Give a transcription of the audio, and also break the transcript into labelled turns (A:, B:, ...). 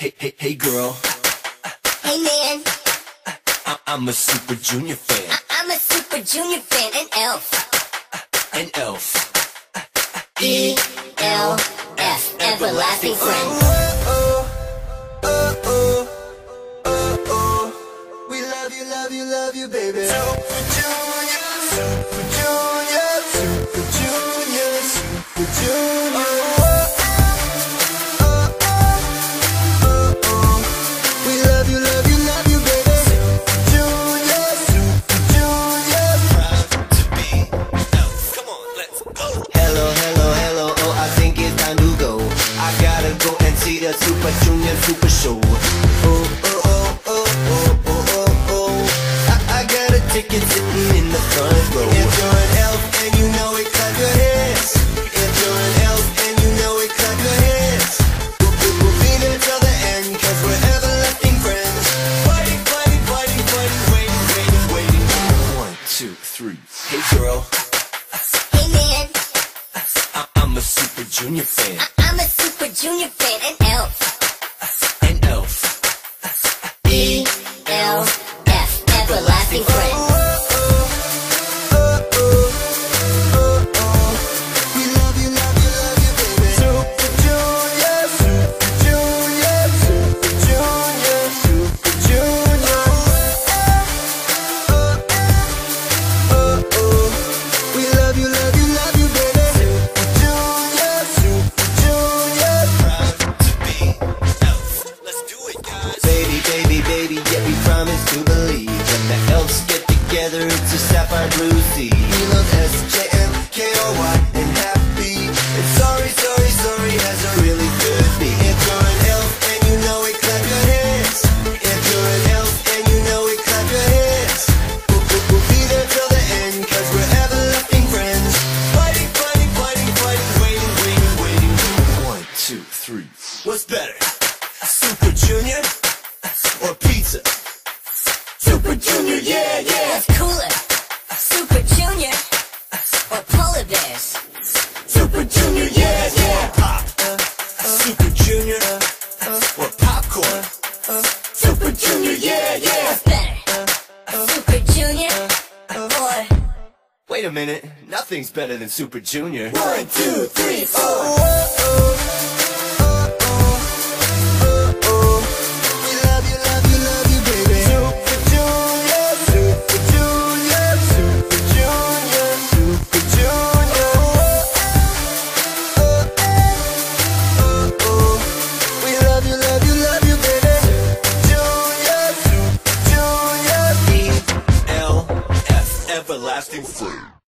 A: Hey, hey, hey, girl.
B: Hey man,
A: I- I'm a Super Junior fan.
B: I- I'm a Super Junior fan an Elf.
A: An elf.
B: E L F, everlasting friend.
A: Super Junior Super Show. Oh, oh, oh, oh, oh, oh, oh, oh. I, I got a ticket sitting in the front row. If you're an elf and you know it, clap your hands. If you're an elf and you know it, clap your hands. We'll, we'll, we'll be there till the end, cause we're everlasting friends. Fighting, fighting, fighting, fighting, waiting, waiting, waiting. One, two, three. Hey girl,
B: Hey man,
A: I- I'm a Super Junior fan.
B: I- I'm a Super Junior fan and Elf.
A: Sapphire blue sea. We love S-J-M-K-O-Y and happy. And sorry, sorry, sorry has a really good beat. If you're an elf and you know it, clap your hands. If you're an elf and you know it, clap your hands. We'll, we'll, we'll be there till the end, cause we're everlasting friends. Fighting, fighting, fighting, fighting, waiting, waiting, waiting. One, two, three. What's better? Super Junior or pizza? Super Junior, yeah, yeah.
B: What's cooler? Super Junior uh, or polar bears?
A: Super Junior, yeah, yeah. Pop. Super Junior or popcorn? Super Junior, yeah, yeah.
B: What's better? Super Junior or
A: Wait a minute, nothing's better than Super Junior. One, two, three, four. We everlasting free.